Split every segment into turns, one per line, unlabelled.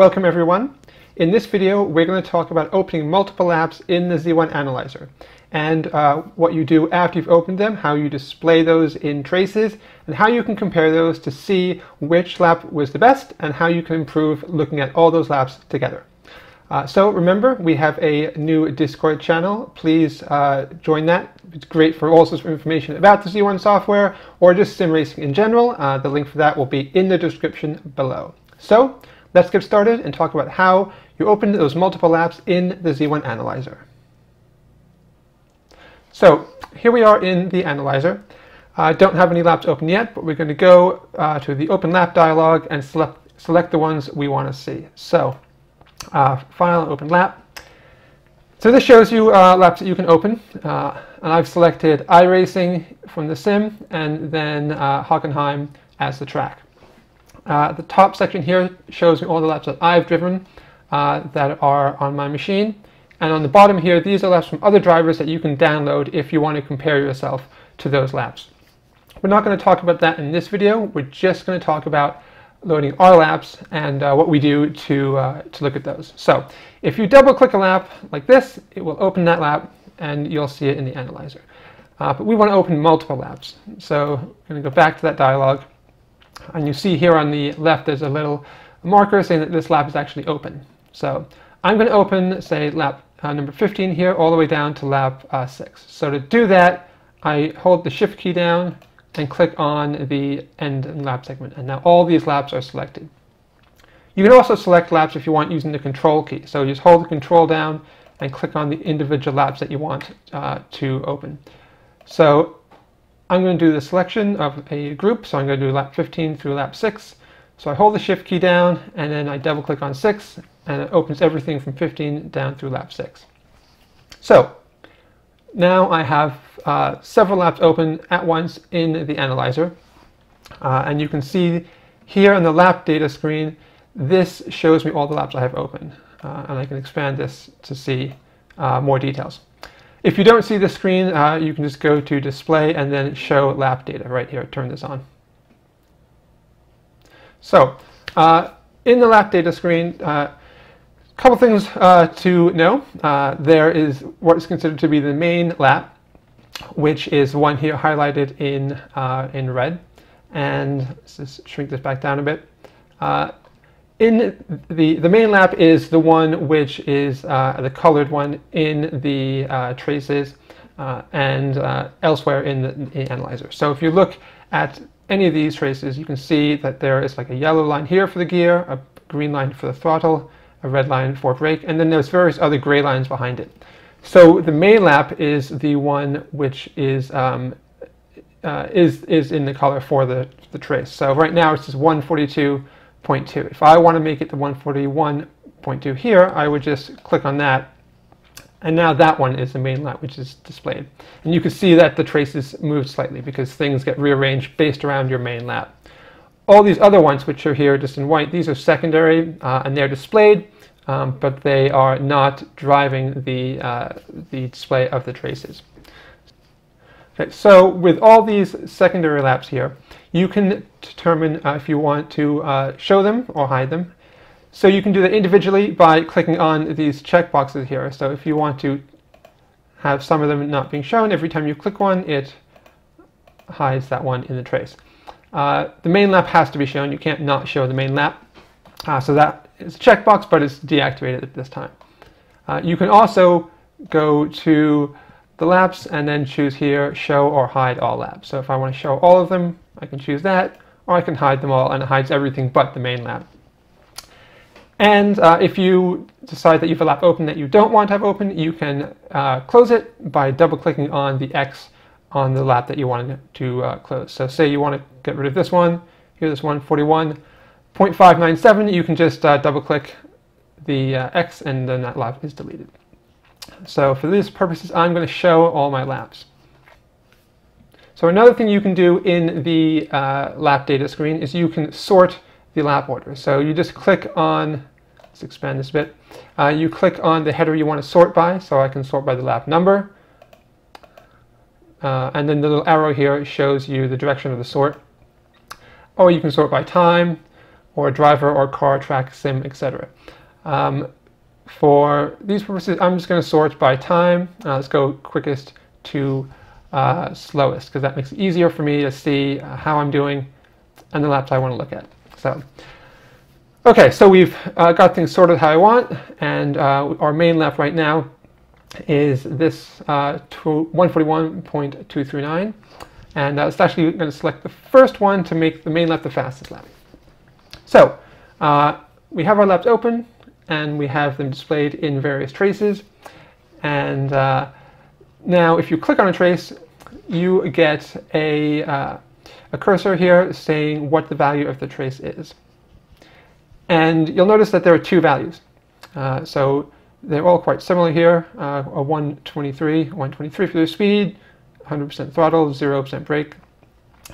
Welcome everyone. In this video, we're going to talk about opening multiple laps in the Z1 Analyzer and uh, what you do after you've opened them, how you display those in traces, and how you can compare those to see which lap was the best and how you can improve looking at all those laps together. Uh, so remember, we have a new Discord channel. Please uh, join that. It's great for all sorts of information about the Z1 software or just sim racing in general. Uh, the link for that will be in the description below. So let's get started and talk about how you open those multiple laps in the Z1 Analyzer. So here we are in the Analyzer. I don't have any laps open yet, but we're going to go uh, to the Open Lap dialog and select, select the ones we want to see. So uh, file open lap. So this shows you uh, laps that you can open, uh, and I've selected iRacing from the sim and then uh, Hockenheim as the track. Uh, the top section here shows me all the laps that I've driven uh, that are on my machine, and on the bottom here, these are laps from other drivers that you can download if you want to compare yourself to those laps. We're not going to talk about that in this video, we're just going to talk about loading our laps and uh, what we do to, uh, to look at those. So if you double click a lap like this, it will open that lap and you'll see it in the analyzer. Uh, but we want to open multiple laps. So I'm going to go back to that dialog. And you see here on the left there's a little marker saying that this lap is actually open. So I'm going to open, say, lap uh, number 15 here all the way down to lap uh, 6. So to do that, I hold the shift key down and click on the end lap segment. And now all these laps are selected. You can also select laps if you want using the control key. So just hold the control down and click on the individual laps that you want uh, to open. So I'm going to do the selection of a group. So I'm going to do lap 15 through lap 6. So I hold the shift key down and then I double click on 6 and it opens everything from 15 down through lap 6. So now I have uh, several laps open at once in the analyzer. Uh, and you can see here on the lap data screen, this shows me all the laps I have open. Uh, and I can expand this to see uh, more details. If you don't see the screen, uh, you can just go to display and then show lap data right here. Turn this on. So uh, in the lap data screen, a couple things uh, to know. Uh, there is what is considered to be the main lap, which is one here highlighted in, uh, in red. And let's just shrink this back down a bit. Uh, in the, the main lap is the one which is uh, the colored one in the uh, traces and elsewhere in the, the analyzer. So if you look at any of these traces, you can see that there is like a yellow line here for the gear, a green line for the throttle, a red line for brake, and then there's various other gray lines behind it. So the main lap is the one which is um, uh, is is in the color for the the trace. So right now it's just 142.2. If I want to make it to 141.2 here, I would just click on that, and now that one is the main lap which is displayed. And you can see that the traces move slightly because things get rearranged based around your main lap. All these other ones which are here just in white, these are secondary uh, and they're displayed, um, but they are not driving the, uh, the display of the traces. Okay, so with all these secondary laps here, you can determine uh, if you want to uh, show them or hide them. So you can do that individually by clicking on these checkboxes here. So if you want to have some of them not being shown, every time you click one, it hides that one in the trace. Uh, the main lap has to be shown. You can't not show the main lap. Uh, so that is a checkbox, but it's deactivated at this time. Uh, you can also go to the laps and then choose here, show or hide all laps. So if I want to show all of them, I can choose that, or I can hide them all and it hides everything but the main lap. And uh, if you decide that you have a lap open that you don't want to have open, you can uh, close it by double clicking on the X on the lap that you want to uh, close. So say you want to get rid of this one, here this one, 41.597, you can just uh, double click the uh, X and then that lap is deleted. So for these purposes, I'm going to show all my laps. So another thing you can do in the uh, lap data screen is you can sort the lap order. So you just click on, let's expand this a bit, uh, you click on the header you want to sort by, so I can sort by the lap number, uh, and then the little arrow here shows you the direction of the sort. Or you can sort by time, or driver or car track sim, etc. Um, for these purposes, I'm just going to sort by time. Uh, let's go quickest to uh, slowest because that makes it easier for me to see uh, how I'm doing and the laps I want to look at. So, okay, so we've uh, got things sorted how I want, and uh, our main lap right now is this uh, 141.239, and uh, it's actually going to select the first one to make the main lap the fastest lap. So, we have our laps open, and we have them displayed in various traces, and now, if you click on a trace, you get a, uh, a cursor here saying what the value of the trace is. And you'll notice that there are two values. Uh, so they're all quite similar here, uh, a 123, 123 for the speed, 100% throttle, 0% brake,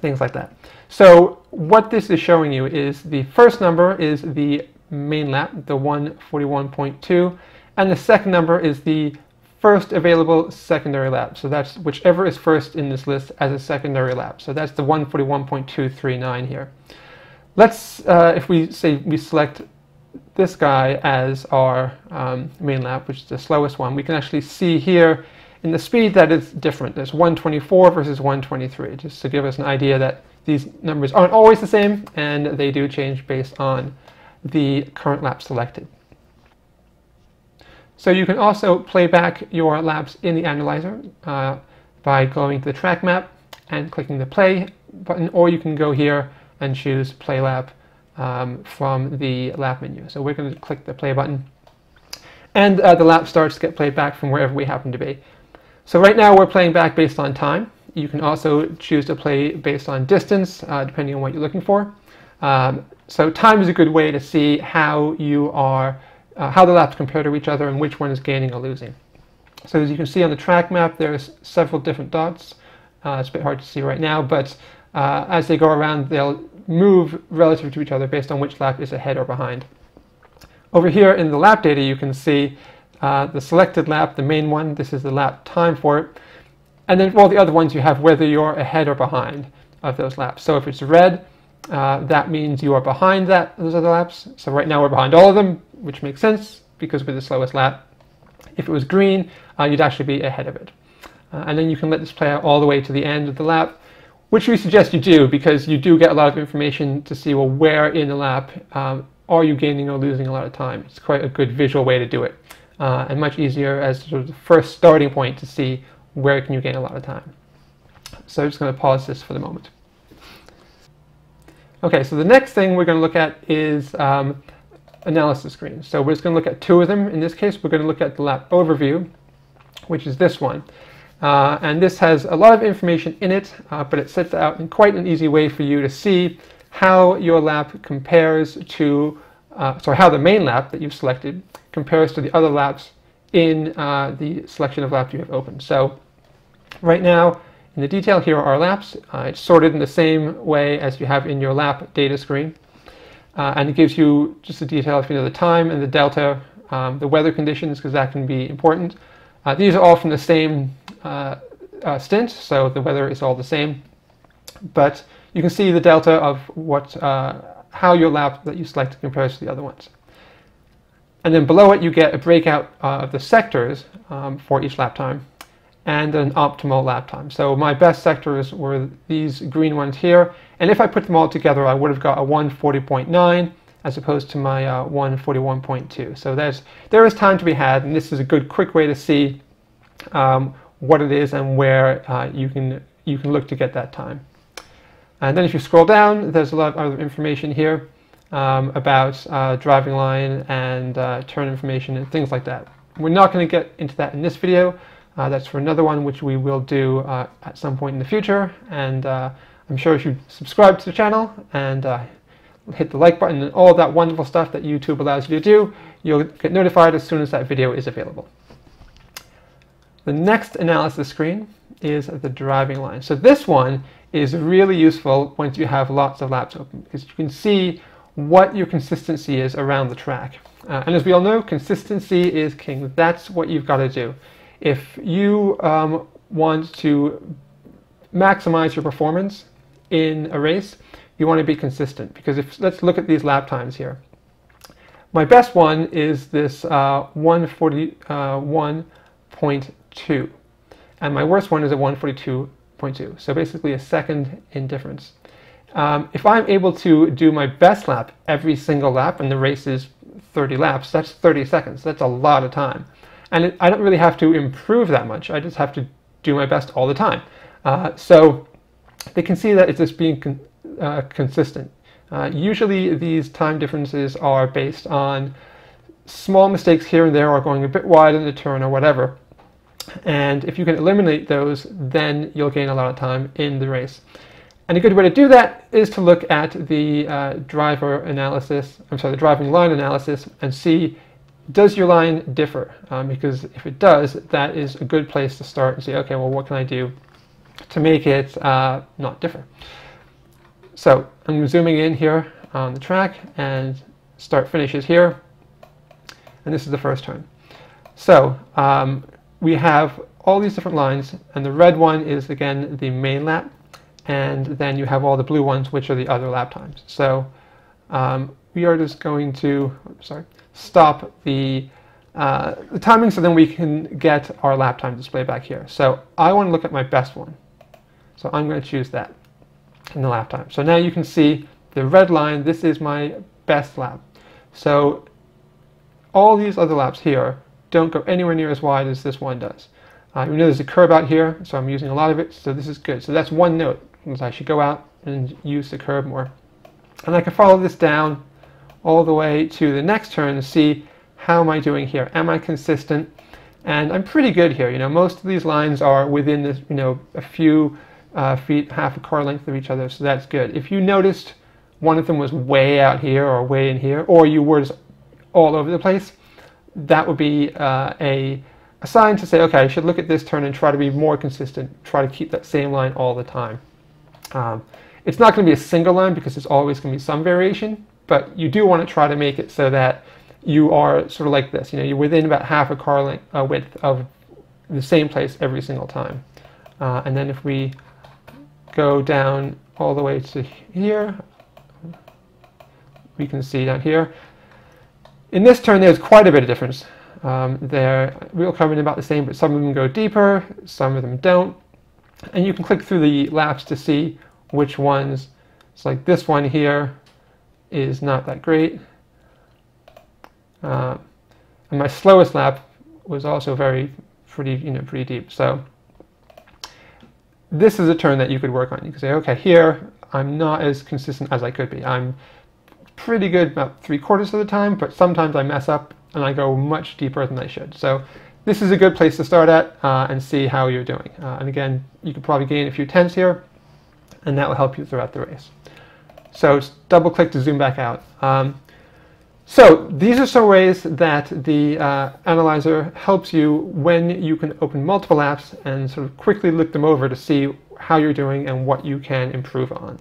things like that. So what this is showing you is the first number is the main lap, the 141.2, and the second number is the first available secondary lap. So that's whichever is first in this list as a secondary lap. So that's the 141.239 here. Let's, uh, if we say we select this guy as our um, main lap, which is the slowest one, we can actually see here in the speed that it's different. There's 124 versus 123, just to give us an idea that these numbers aren't always the same and they do change based on the current lap selected. So you can also play back your laps in the analyzer uh, by going to the track map and clicking the play button, or you can go here and choose play lap um, from the lap menu. So we're going to click the play button and uh, the lap starts to get played back from wherever we happen to be. So right now we're playing back based on time. You can also choose to play based on distance, uh, depending on what you're looking for. Um, so time is a good way to see how you are uh, how the laps compare to each other and which one is gaining or losing. So as you can see on the track map, there's several different dots. Uh, it's a bit hard to see right now, but uh, as they go around, they'll move relative to each other based on which lap is ahead or behind. Over here in the lap data, you can see uh, the selected lap, the main one, this is the lap time for it. And then all the other ones you have whether you're ahead or behind of those laps. So if it's red, uh, that means you are behind that those other laps. So right now we're behind all of them, which makes sense because we're the slowest lap. If it was green, uh, you'd actually be ahead of it. Uh, and then you can let this play out all the way to the end of the lap, which we suggest you do because you do get a lot of information to see, well, where in the lap um, are you gaining or losing a lot of time. It's quite a good visual way to do it uh, and much easier as sort of the first starting point to see where can you gain a lot of time. So I'm just going to pause this for the moment. Okay, so the next thing we're going to look at is um, analysis screens. So we're just going to look at two of them. In this case, we're going to look at the lap overview, which is this one. Uh, and this has a lot of information in it, uh, but it sets out in quite an easy way for you to see how your lap compares to, uh, sorry, how the main lap that you've selected compares to the other laps in uh, the selection of laps you have open. So right now, in the detail, here are our laps. Uh, it's sorted in the same way as you have in your lap data screen. Uh, and it gives you just the detail of you know, the time and the delta, um, the weather conditions, because that can be important. Uh, these are all from the same uh, uh, stint, so the weather is all the same. But you can see the delta of what, uh, how your lap that you select compares to the other ones. And then below it, you get a breakout of the sectors um, for each lap time and an optimal lap time. So my best sectors were these green ones here. And if I put them all together, I would have got a 140.9 as opposed to my uh, 141.2. So there's, there is time to be had, and this is a good quick way to see um, what it is and where uh, you, can, you can look to get that time. And then if you scroll down, there's a lot of other information here um, about uh, driving line and uh, turn information and things like that. We're not going to get into that in this video, uh, that's for another one which we will do uh, at some point in the future. And uh, I'm sure if you subscribe to the channel and uh, hit the like button and all that wonderful stuff that YouTube allows you to do, you'll get notified as soon as that video is available. The next analysis screen is the driving line. So this one is really useful once you have lots of laps open because you can see what your consistency is around the track. Uh, and as we all know, consistency is king. That's what you've got to do if you um, want to maximize your performance in a race, you want to be consistent because if let's look at these lap times here. My best one is this uh, 141.2 and my worst one is a 142.2 so basically a second in difference. Um, if I'm able to do my best lap every single lap and the race is 30 laps, that's 30 seconds. That's a lot of time. And it, I don't really have to improve that much. I just have to do my best all the time. Uh, so they can see that it's just being con uh, consistent. Uh, usually these time differences are based on small mistakes here and there or going a bit wide in the turn or whatever. And if you can eliminate those, then you'll gain a lot of time in the race. And a good way to do that is to look at the uh, driver analysis, I'm sorry, the driving line analysis and see does your line differ? Um, because if it does, that is a good place to start and say, okay, well, what can I do to make it uh, not differ? So I'm zooming in here on the track and start finishes here. And this is the first turn. So um, we have all these different lines, and the red one is, again, the main lap and then you have all the blue ones, which are the other lap times. So um, we are just going to, sorry, stop the, uh, the timing so then we can get our lap time display back here. So I want to look at my best one. So I'm going to choose that in the lap time. So now you can see the red line, this is my best lap. So all these other laps here don't go anywhere near as wide as this one does. Uh, know there's a curb out here, so I'm using a lot of it, so this is good. So that's one note I should go out and use the curb more. And I can follow this down all the way to the next turn and see how am I doing here? Am I consistent? And I'm pretty good here. You know, most of these lines are within this, you know, a few uh, feet, half a car length of each other, so that's good. If you noticed one of them was way out here or way in here, or you were just all over the place, that would be uh, a, a sign to say, okay, I should look at this turn and try to be more consistent, try to keep that same line all the time. Um, it's not going to be a single line because there's always going to be some variation, but you do want to try to make it so that you are sort of like this. You know, you're within about half a car length, uh, width of the same place every single time. Uh, and then if we go down all the way to here, we can see down here. In this turn, there's quite a bit of difference. Um, they're wheel coming about the same, but some of them go deeper, some of them don't. And you can click through the laps to see which ones. It's like this one here is not that great. Uh, and my slowest lap was also very pretty, you know, pretty deep. So this is a turn that you could work on. You could say, okay, here I'm not as consistent as I could be. I'm pretty good about three quarters of the time, but sometimes I mess up and I go much deeper than I should. So this is a good place to start at uh, and see how you're doing. Uh, and again, you could probably gain a few tenths here, and that will help you throughout the race. So double click to zoom back out. Um, so these are some ways that the uh, analyzer helps you when you can open multiple apps and sort of quickly look them over to see how you're doing and what you can improve on.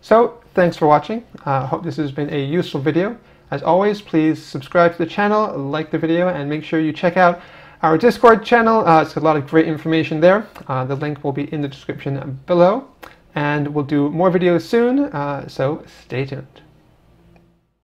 So thanks for watching. I uh, hope this has been a useful video. As always, please subscribe to the channel, like the video, and make sure you check out our Discord channel. Uh, it's a lot of great information there. Uh, the link will be in the description below. And we'll do more videos soon, uh, so stay tuned.